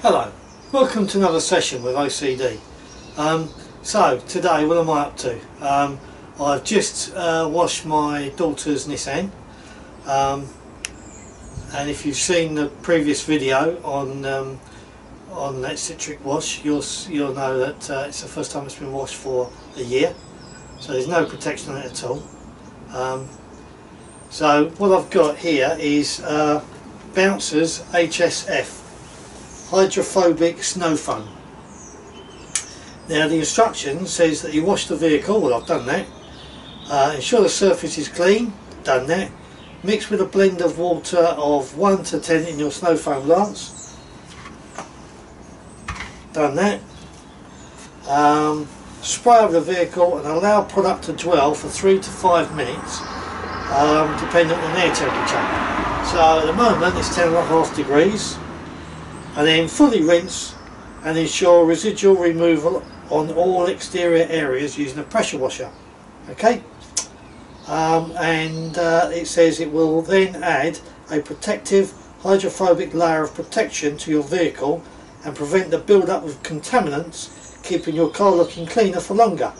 Hello, welcome to another session with OCD. Um, so today what am I up to? Um, I've just uh, washed my daughter's Nissan um, and if you've seen the previous video on um, on that citric wash you'll, you'll know that uh, it's the first time it's been washed for a year so there's no protection on it at all. Um, so what I've got here is uh, Bouncers HSF hydrophobic snow foam. Now the instruction says that you wash the vehicle, well I've done that, uh, ensure the surface is clean, done that, mix with a blend of water of 1 to 10 in your snow foam lance, done that, um, spray over the vehicle and allow product to dwell for 3 to 5 minutes um, depending on air temperature. So at the moment it's 10.5 degrees and then fully rinse and ensure residual removal on all exterior areas using a pressure washer. Okay? Um, and uh, it says it will then add a protective hydrophobic layer of protection to your vehicle and prevent the build-up of contaminants keeping your car looking cleaner for longer.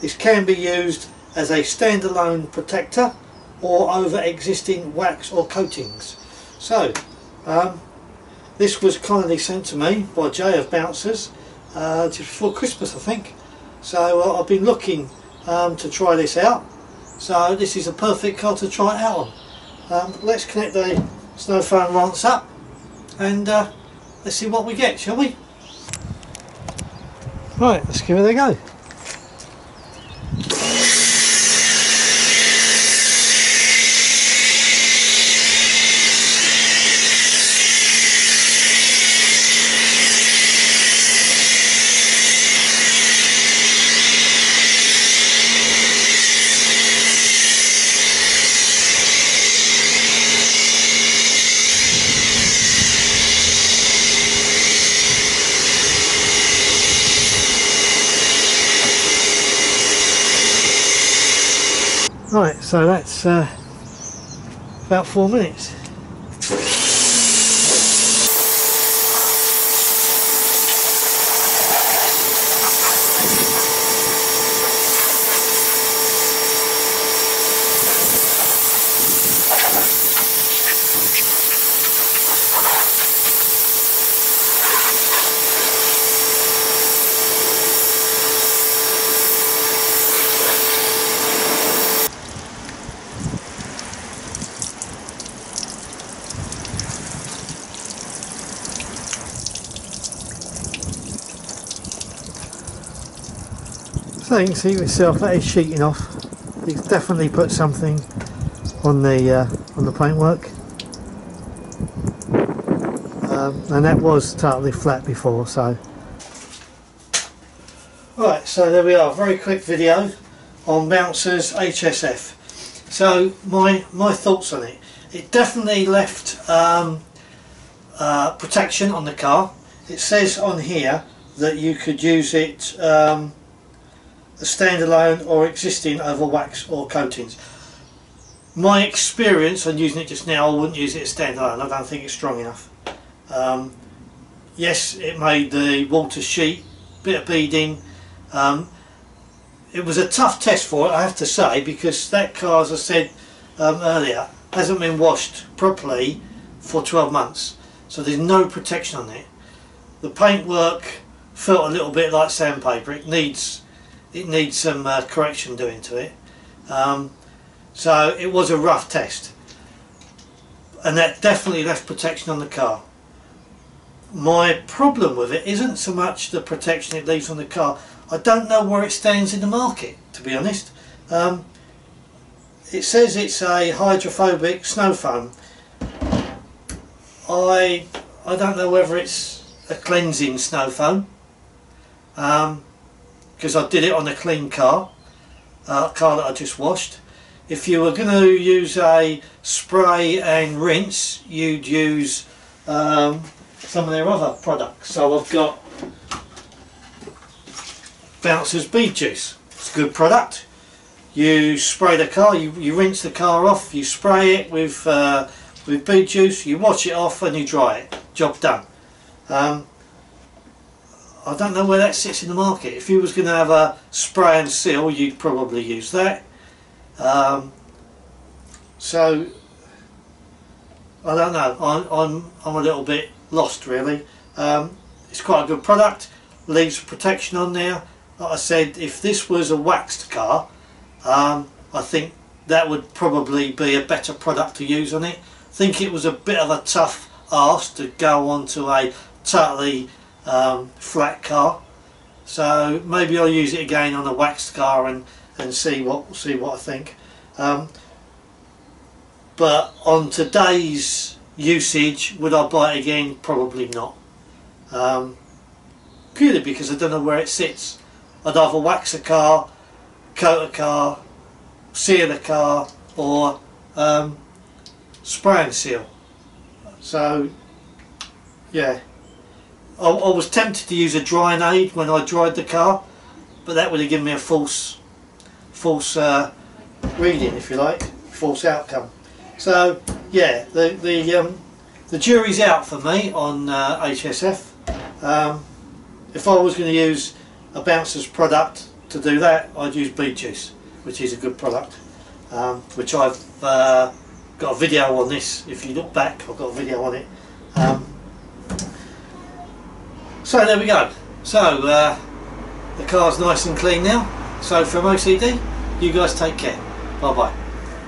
This can be used as a standalone protector or over existing wax or coatings. So um, this was kindly sent to me by Jay of Bouncers uh, just before Christmas I think. So uh, I've been looking um, to try this out. So this is a perfect car to try it out on. Um, let's connect the snow foam lance up and uh, let's see what we get, shall we? Right, let's give it a go. Right, so that's uh, about four minutes. So you can see yourself that is sheeting off. He's definitely put something on the uh, on the paintwork, um, and that was totally flat before. So, right, so there we are. Very quick video on Bouncers HSF. So my my thoughts on it. It definitely left um, uh, protection on the car. It says on here that you could use it. Um, a standalone or existing over wax or coatings. My experience on using it just now, I wouldn't use it as standalone. I don't think it's strong enough. Um, yes, it made the water sheet, bit of beading. Um, it was a tough test for it, I have to say, because that car, as I said um, earlier, hasn't been washed properly for 12 months. So there's no protection on it. The paintwork felt a little bit like sandpaper. It needs it needs some uh, correction doing to it. Um, so it was a rough test. And that definitely left protection on the car. My problem with it isn't so much the protection it leaves on the car. I don't know where it stands in the market to be honest. Um, it says it's a hydrophobic snow foam. I I don't know whether it's a cleansing snow foam. Um, because I did it on a clean car, uh, car that I just washed. If you were going to use a spray and rinse, you'd use um, some of their other products. So I've got Bouncers Bead Juice. It's a good product. You spray the car, you, you rinse the car off, you spray it with, uh, with bead juice, you wash it off and you dry it. Job done. Um, I don't know where that sits in the market. If you was going to have a spray and seal, you'd probably use that. Um, so I don't know. I'm I'm I'm a little bit lost really. Um, it's quite a good product. Leaves protection on there. Like I said, if this was a waxed car, um, I think that would probably be a better product to use on it. I think it was a bit of a tough ask to go onto a totally um, flat car. So maybe I'll use it again on a waxed car and, and see what see what I think. Um, but on today's usage, would I buy it again? Probably not. Um, purely because I don't know where it sits. I'd either wax a car, coat a car, seal a car, or um, spray and seal. So, yeah. I, I was tempted to use a drying aid when I dried the car, but that would have given me a false, false uh, reading, if you like, false outcome. So, yeah, the the um, the jury's out for me on uh, HSF. Um, if I was going to use a Bouncers product to do that, I'd use Bead Juice, which is a good product, um, which I've uh, got a video on this. If you look back, I've got a video on it. So there we go. So uh, the car's nice and clean now. So from OCD, you guys take care. Bye bye.